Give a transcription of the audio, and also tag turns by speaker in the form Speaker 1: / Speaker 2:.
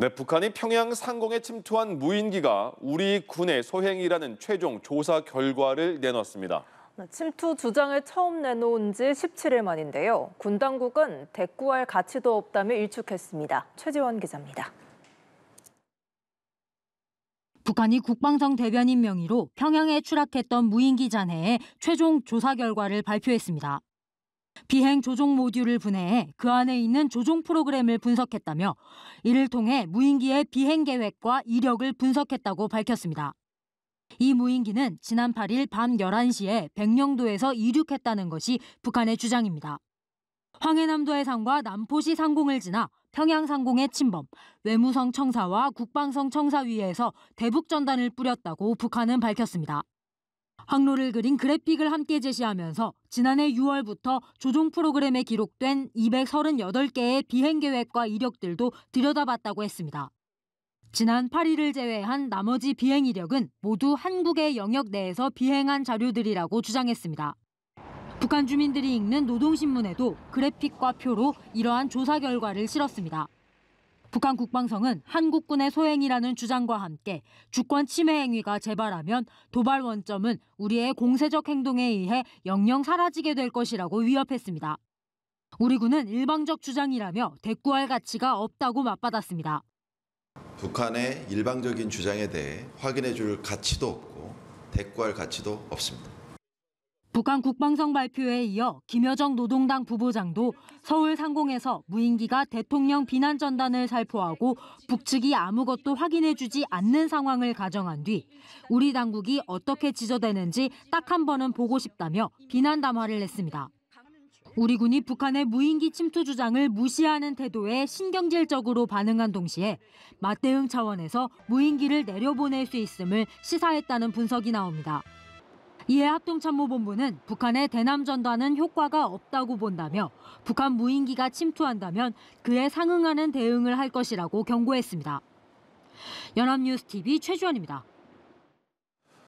Speaker 1: 네, 북한이 평양 상공에 침투한 무인기가 우리 군의 소행이라는 최종 조사 결과를 내놨습니다.
Speaker 2: 네, 침투 주장을 처음 내놓은 지 17일 만인데요. 군 당국은 대꾸할 가치도 없다며 일축했습니다. 최지원 기자입니다.
Speaker 3: 북한이 국방성 대변인 명의로 평양에 추락했던 무인기 잔해의 최종 조사 결과를 발표했습니다. 비행 조종 모듈을 분해해 그 안에 있는 조종 프로그램을 분석했다며 이를 통해 무인기의 비행 계획과 이력을 분석했다고 밝혔습니다. 이 무인기는 지난 8일 밤 11시에 백령도에서 이륙했다는 것이 북한의 주장입니다. 황해남도 해상과 남포시 상공을 지나 평양 상공에 침범, 외무성 청사와 국방성 청사 위에서 대북 전단을 뿌렸다고 북한은 밝혔습니다. 항로를 그린 그래픽을 함께 제시하면서 지난해 6월부터 조종 프로그램에 기록된 238개의 비행 계획과 이력들도 들여다봤다고 했습니다. 지난 8일을 제외한 나머지 비행 이력은 모두 한국의 영역 내에서 비행한 자료들이라고 주장했습니다. 북한 주민들이 읽는 노동신문에도 그래픽과 표로 이러한 조사 결과를 실었습니다. 북한 국방성은 한국군의 소행이라는 주장과 함께 주권 침해 행위가 재발하면 도발 원점은 우리의 공세적 행동에 의해 영영 사라지게 될 것이라고 위협했습니다. 우리 군은 일방적 주장이라며 대꾸할 가치가 없다고 맞받았습니다.
Speaker 4: 북한의 일방적인 주장에 대해 확인해 줄 가치도 없고 대꾸할 가치도 없습니다.
Speaker 3: 북한 국방성 발표에 이어 김여정 노동당 부부장도 서울 상공에서 무인기가 대통령 비난 전단을 살포하고 북측이 아무것도 확인해주지 않는 상황을 가정한 뒤 우리 당국이 어떻게 지저대는지 딱 한 번은 보고 싶다며 비난 담화를 냈습니다. 우리 군이 북한의 무인기 침투 주장을 무시하는 태도에 신경질적으로 반응한 동시에 맞대응 차원에서 무인기를 내려보낼 수 있음을 시사했다는 분석이 나옵니다. 이에 합동참모본부는 북한의 대남 전단은 효과가 없다고 본다며 북한 무인기가 침투한다면 그에 상응하는 대응을 할 것이라고 경고했습니다. 연합뉴스 TV 최주원입니다.